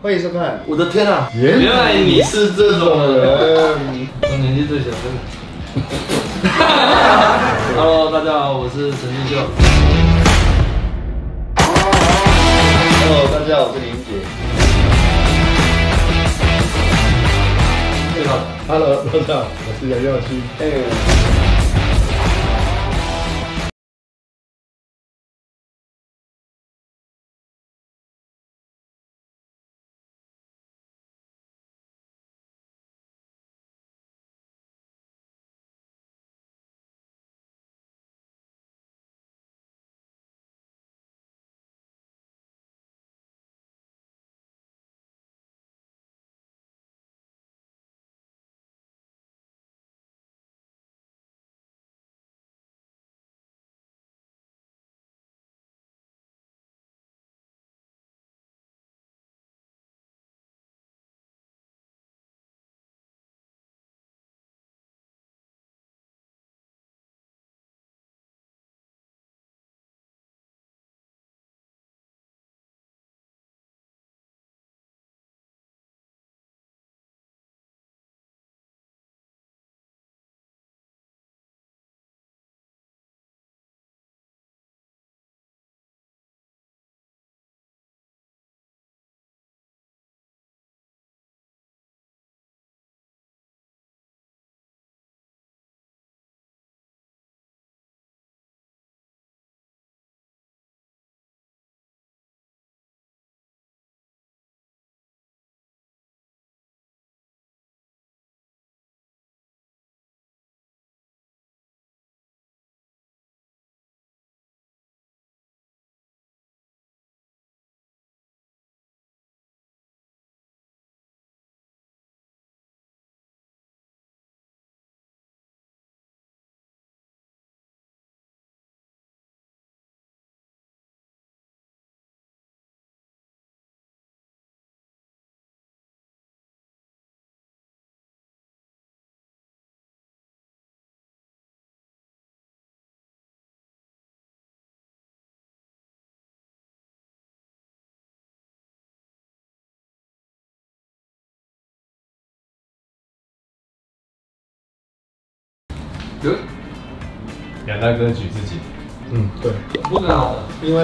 欢迎收看。我的天啊！原原来你是这种人。年纪最小，真的。Hello，大家好，我是陈俊秀。Hello，大家好，我是林杰。最好。Hello，大家好，我是杨耀勋。哎，有杨大哥举自己，嗯，对，不可能的。因为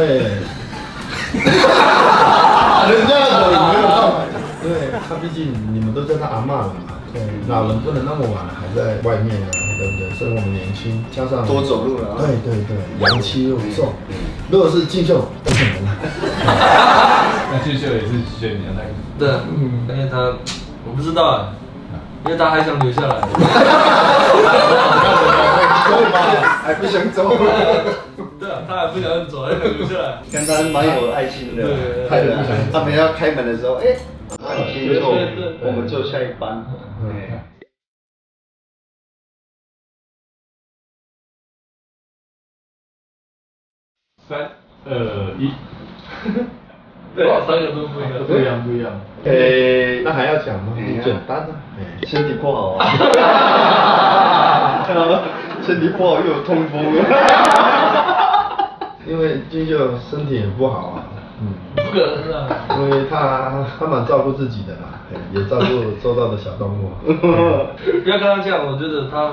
人家的没有办法，因为他毕竟你们都叫他阿妈了嘛，对，老人不能那么晚还在外面啊，对不对？所以我们年轻，加上多走路了啊对对对，阳气又重。如果是进秀，不可能了。那俊秀也是选杨大哥。对，嗯，因为他，我不知道啊，因为他还想留下来。还不想走？对啊，他还不想走，留下来。跟他蛮有爱心的，对对对他们要开门的时候，哎，进秀对对对，我们坐下一班，哎三二一，对，三个都不一样。不一样不一样。哎，那还要讲吗？简单啊。哎身体不好啊，身体不好又有痛风，因为金秀身体也不好啊，嗯，不可能啊！因为他他蛮照顾自己的啦，哎也照顾周遭的小动物。不要跟他讲，我觉得他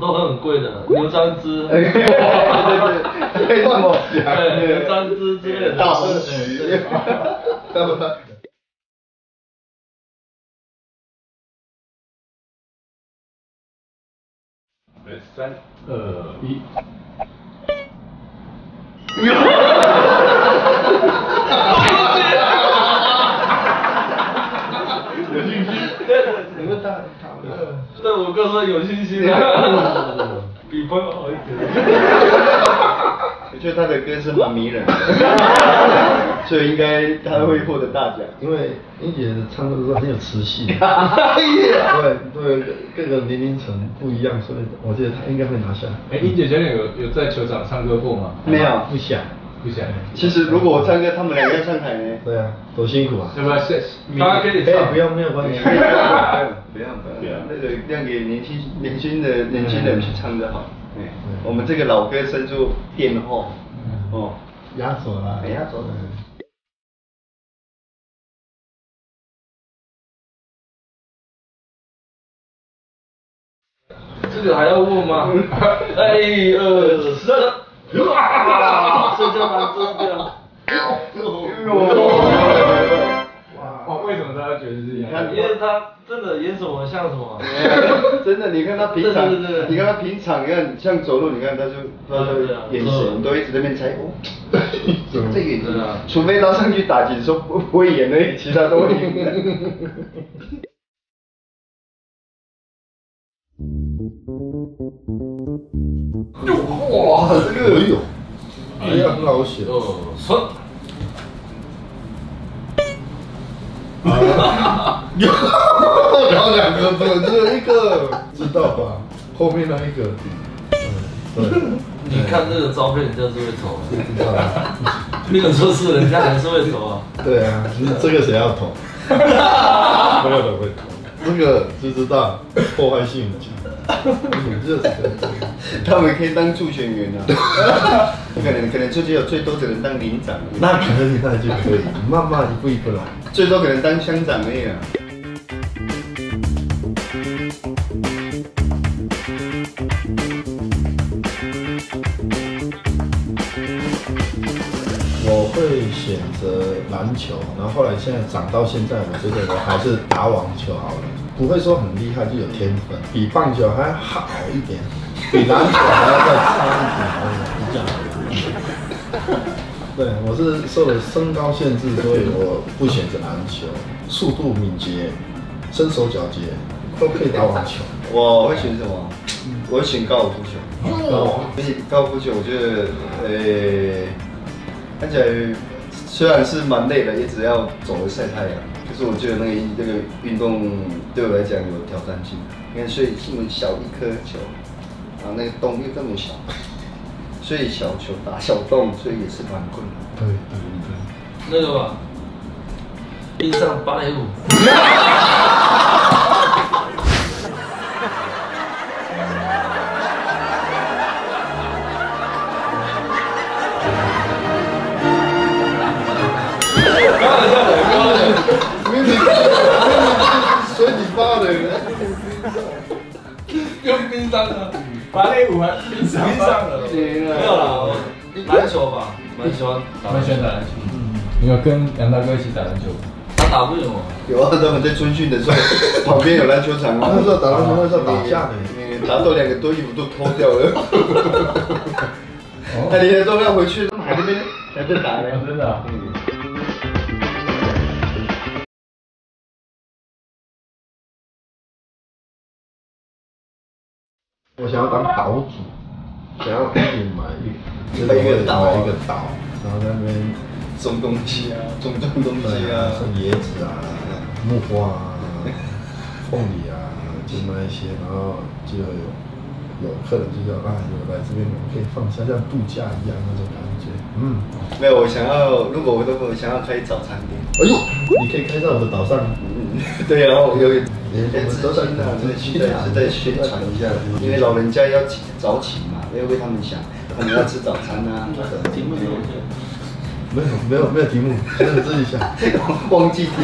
都很贵的，牛樟芝，对 对对，可以这么讲，对，牛樟芝之类的。大红曲对，对，三二一。有信心。你们大他对我哥说有信心的，比朋友好一点。我觉得他的歌是蛮迷人的，所以应该他会获得大奖。因为英姐唱歌的时候很有磁性，对对，各个年龄层不一样，所以我觉得她应该会拿下。哎，英姐小姐有有在球场唱歌过吗？没有不想，不想。其实如果我唱歌，他们两个上台呢？对啊，多辛苦啊！要不要不用没有关系。不要不要不要，那个让给年轻年轻的年轻人去唱就好。我们这个老歌伸出变号，哦，压索了，压了。这个还要问吗？哎二三，这，为什么大家觉得是一样？因为他真的演什么像什么。真的，你看他平常你看他平常，你看像走路，你看他就他的眼神都一直在那边猜，哦，这个眼睛对啊，除非他上去打紧说不不会演的，其他都会演的。哇，这个哎呦，哎呀，很好写。二三，有，然后两个不只有一个，知道吧？后面那一个，嗯，对，你看这个照片，人家是会投。知道了。没有说是人家还是会投啊。对啊，这个谁要投？没有人会投。这个就知道破坏性很强。他们可以当助选员啊，可能可能就只有最多只能当领长，那可能你那就可以，慢慢一步一步来。最多可能当乡长而已选择篮球，然后后来现在长到现在，我觉得我还是打网球好了，不会说很厉害，就有天分，比棒球还好一点，比篮球还要再差一点，比较好。对，我是受了身高限制，所以我不选择篮球，速度敏捷，身手矫捷，都可以打网球。我会选什么？我会选高尔夫球。而且高尔夫球，我觉得，呃，看起来虽然是蛮累的，一直要走着晒太阳。可是我觉得那个那个运动对我来讲有挑战性。因为，所以这么小一颗球，然后那个洞又这么小，所以小球打小洞，所以也是蛮困难。对对对。那个吧，冰上芭蕾舞。随你发的。用冰上的，芭蕾舞还冰上冰上的，没有啦，篮球吧，蛮喜欢打蛮喜欢打篮球。你有跟杨大哥一起打篮球？他打不赢我。有啊，他们在春训的时候，旁边有篮球场啊。那时候打篮球那时候打架的。你打到两个多衣服都脱掉了。哦他连天都要回去，他们还在那边还在打呢。真的我想要当岛主，想要自己买一个买一个岛买一个岛，然后在那边种东西啊，种种东西啊。像椰子啊、木瓜啊、凤梨啊，就那一些，然后就有有客人就说啊，有来这边我们可以放下，像度假一样那种感觉。嗯，没有，我想要，如果我如果想要开早餐店，哎呦，你可以开在我的岛上。嗯，对啊，我有点连点资金啊，这现在在宣传一下，因为老人家要起早起嘛，要为他们想，他们要吃早餐啊。题目给我写。没有没有没有题目，真的自己想。忘记题目。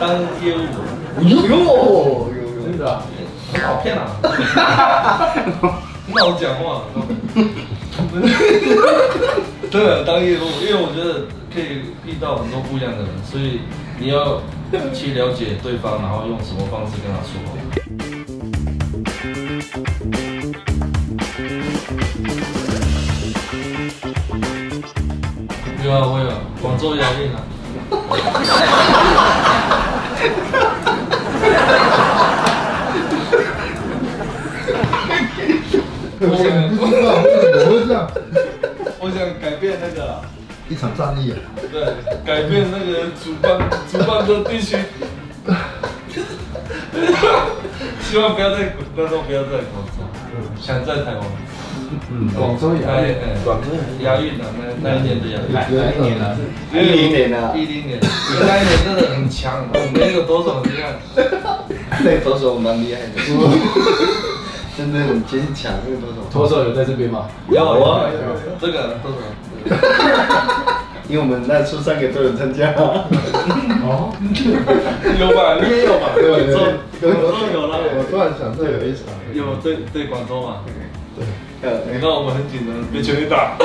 当业务，哟，有真的？好骗啊，很好讲话。真的当业务，因为我觉得可以遇到很多不一样的人，所以你要 去了解对方，然后用什么方式跟他说话。有啊，我有广州亚运啊。我想 我会这样。我想改变那个，一场战役啊！对，改变那个主办主办的地区，希望不要在那时候不要在广州，想在台湾。嗯，广州亚运，广州亚运的，那那一年的亚运，哪哪一年啊？一零年啊，一零年，那一年真的很强，那个多少你看，那投手蛮厉害的，真的很坚强，那个投手。脱手有在这边吗？有啊，这个多少？因为我们那初三个都有参加。哦，有吧？你也有吧？对对广州对，广州有了。我突然然想到有一场，有对对广州嘛？对，呃，你让我们很紧张，被全力打。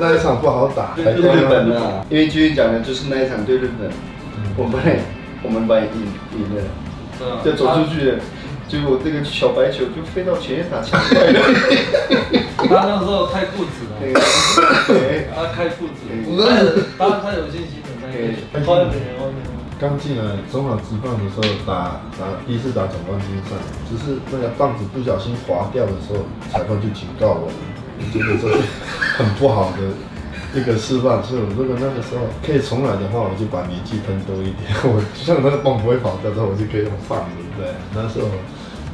那一场不好打，对对日本啊，因为继续讲的就是那一场对日本，我们我们班赢赢了，就走出去了，结果这个小白球就飞到前面打墙外了。他那时候太固执了，那个对他开固执嗯，当然当然他有信心的，他可以嗯外面外面。刚进来中华职棒的时候打打第一次打总冠军赛，只是那个棒子不小心滑掉的时候，裁判就警告我们，觉得这是很不好的一个示范。所以我如果那个时候可以重来的话，我就把年纪喷多一点。我像那个棒不会跑掉之后，我就可以用放的，对。那时候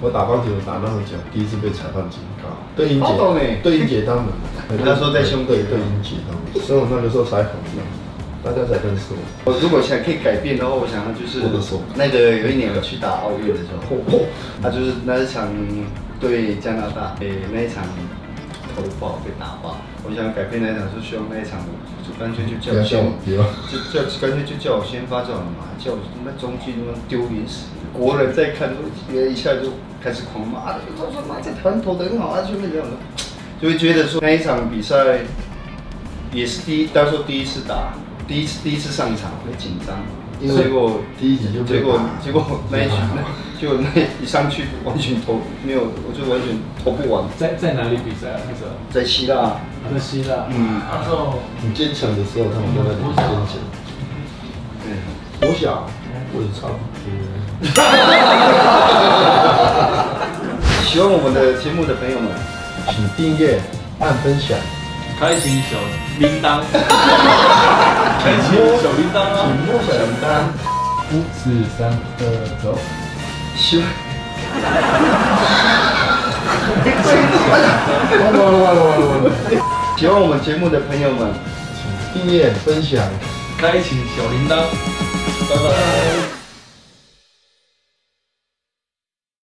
我打棒球打那么久，第一次被裁判警告，对英姐好懂欸，对英姐他们，那时候在兄弟对对英姐他们，所以我那个时候才红的，大家才认识我。我如果想可以改变的话，我想要就是那个有一年我去打奥运的时候，他就是那一场对加拿大，诶那一场头爆被打爆，我想改变那一场，就希望那一场就干脆就叫我先，就叫干脆就叫我先发就好了嘛，叫我那中间他妈丢脸死，国人再看，别一下就开始狂骂的，他说妈这台湾投的很好啊，就那个样的，就会觉得说那一场比赛也是第一，当时第一次打，第一次第一次上场会紧张，因为结果第一集就被结果打结果那一局那结果那一上去完全投没有，我就完全投不完，在在哪里比赛啊？那时候在希腊，啊在希腊。嗯，那时候很坚强的时候，他们在那里很坚强。对，我想我也差不多。喜欢我们的节目的朋友们，请订阅、按分享，开启小铃铛，开启小铃铛啊！请摸小铃铛。五四三二走。希望完了完了完了完了完了！喜欢我们节目的朋友们。请订阅、分享。开启小铃铛，拜拜。